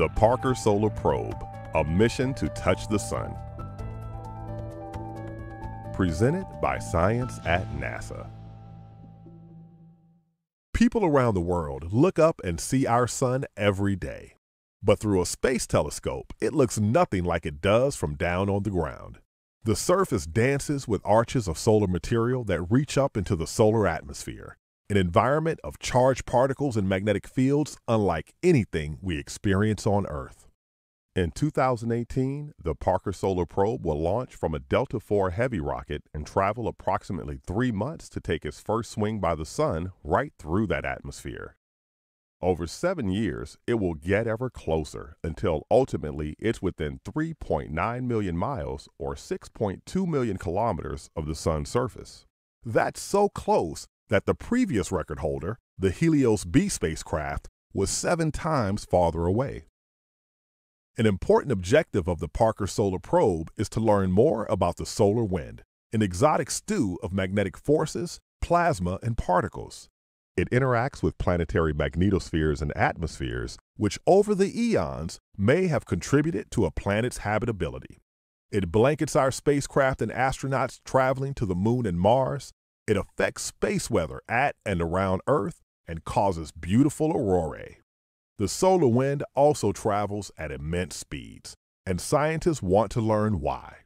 The Parker Solar Probe, a mission to touch the sun. Presented by Science at NASA. People around the world look up and see our sun every day. But through a space telescope, it looks nothing like it does from down on the ground. The surface dances with arches of solar material that reach up into the solar atmosphere, an environment of charged particles and magnetic fields unlike anything we experience on Earth. In 2018, the Parker Solar Probe will launch from a Delta IV Heavy rocket and travel approximately three months to take its first swing by the Sun right through that atmosphere. Over seven years, it will get ever closer until ultimately it's within 3.9 million miles or 6.2 million kilometers of the Sun's surface. That's so close that the previous record holder, the Helios B spacecraft, was seven times farther away. An important objective of the Parker Solar Probe is to learn more about the solar wind, an exotic stew of magnetic forces, plasma, and particles. It interacts with planetary magnetospheres and atmospheres, which over the eons may have contributed to a planet's habitability. It blankets our spacecraft and astronauts traveling to the moon and Mars. It affects space weather at and around Earth and causes beautiful aurorae. The solar wind also travels at immense speeds, and scientists want to learn why.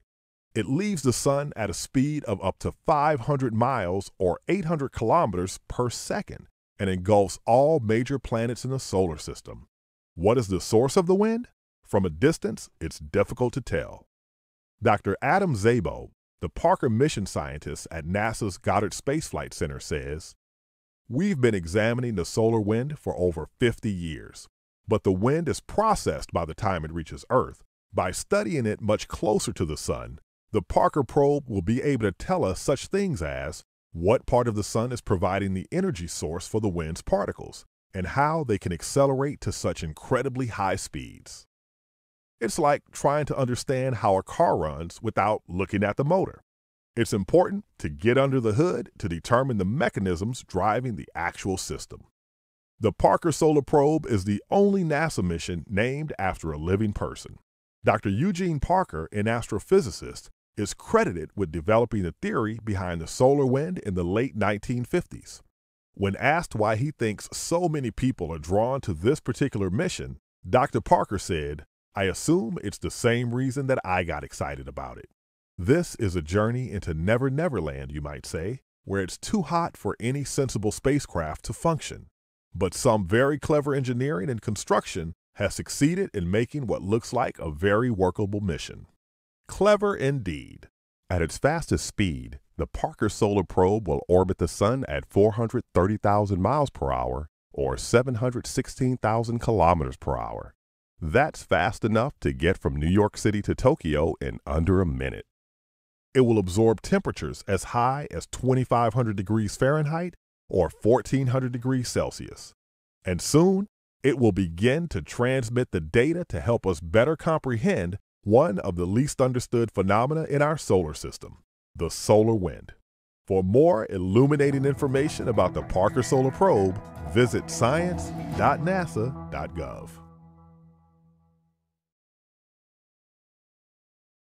It leaves the sun at a speed of up to 500 miles or 800 kilometers per second and engulfs all major planets in the solar system. What is the source of the wind? From a distance, it's difficult to tell. Dr. Adam Szabo, the Parker mission scientist at NASA's Goddard Space Flight Center, says We've been examining the solar wind for over 50 years, but the wind is processed by the time it reaches Earth. By studying it much closer to the sun, the Parker probe will be able to tell us such things as what part of the sun is providing the energy source for the wind's particles, and how they can accelerate to such incredibly high speeds. It's like trying to understand how a car runs without looking at the motor. It's important to get under the hood to determine the mechanisms driving the actual system. The Parker Solar Probe is the only NASA mission named after a living person. Dr. Eugene Parker, an astrophysicist, is credited with developing the theory behind the solar wind in the late 1950s. When asked why he thinks so many people are drawn to this particular mission, Dr. Parker said, I assume it's the same reason that I got excited about it. This is a journey into Never Never Land, you might say, where it's too hot for any sensible spacecraft to function. But some very clever engineering and construction has succeeded in making what looks like a very workable mission. Clever indeed. At its fastest speed, the Parker Solar Probe will orbit the Sun at 430,000 miles per hour or 716,000 kilometers per hour. That's fast enough to get from New York City to Tokyo in under a minute. It will absorb temperatures as high as 2,500 degrees Fahrenheit or 1,400 degrees Celsius. And soon, it will begin to transmit the data to help us better comprehend one of the least understood phenomena in our solar system, the solar wind. For more illuminating information about the Parker Solar Probe, visit science.nasa.gov.